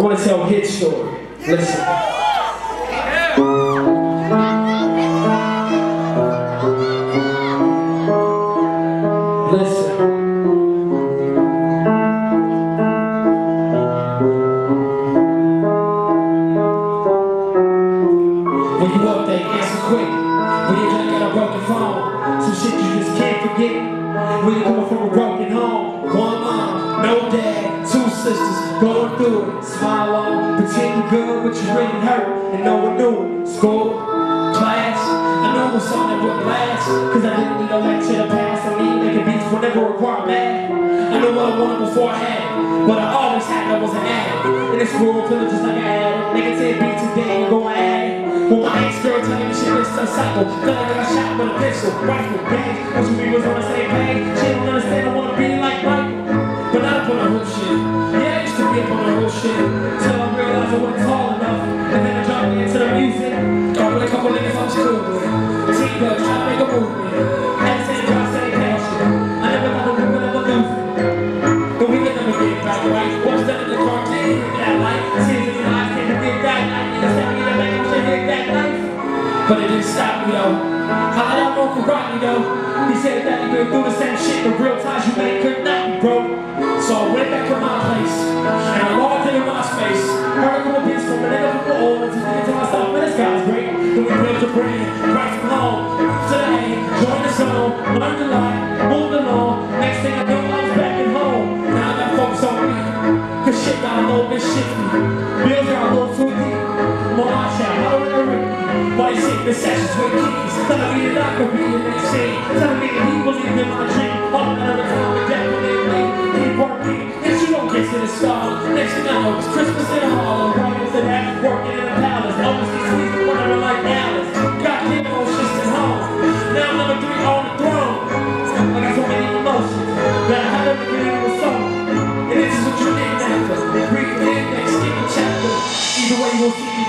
I want to tell his story. Listen. Listen. When you up, answer quick. When you phone, some shit you just can't forget. Coming from a broken home, one mom, no dad, two sisters, going through it. Smile on, pretend you good, but you really hurt, and no one knew it. School, class, I know it was something that would last, cause I didn't need a lecture to pass. I need making beats whenever required math. I know what I wanted before I had but I always had that was an ad. In this world, feeling just like an ad. Making 10 beats a day and going it. Well, my ex-girl telling me shit is a cycle. Feel like I got a shot with a pistol, rifle, bang. Wish we was on the same page. She don't understand I wanna be shit. Till I realized I wasn't tall enough. And then I dropped me into the music. Got with a couple niggas I was cool with. Up, trying to make a movement. Had the same drive, same passion. I never thought we would ever lose it. But we can never get back right. What's that in the car? Hit that light. Tears in your eyes, can't get that light. You just had me in the back, I hit that knife. But it didn't stop me though. How did I know karate though? He said that he been through the same shit. The real ties you made could not broke. So I went back to my place. And I logged into MySpace. Heard a couple beats from a nigga from the old. And just thinking to myself, man, this guy's great. Then we built a brain right from home to the A. Joined the zone, learned a lot, moved along. Next thing I know, I was back at home. Now I got focus on me. Cause shit got a little bit shifty. Bills got a little too deep. I'm on I don't really Why you sick the sessions with keys? Telling me that I could be in that shade. Telling me that he was even my dream.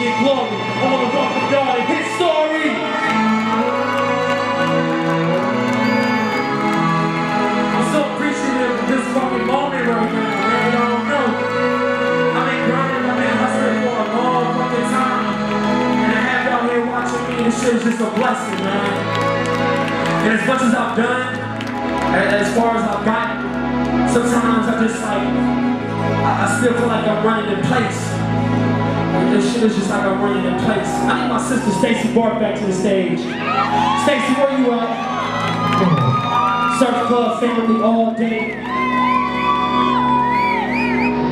Get glory. I wanna walk the yard and hit story. I'm so appreciative of this fucking moment right now, man. I don't know. I've been grinding, I've been hustling for a long fucking time. And to have y'all here watching me, this shit is just a blessing, man. And as much as I've done, as far as I've gotten, sometimes I just like, I, I still feel like I'm running in place. And this shit is just like I'm running in place. I need my sister Stacy Bart back to the stage. Stacy, where you at? Surf Club family all day.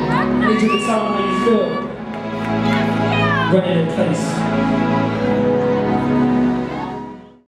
I need you to tell me how you feel. Running in place.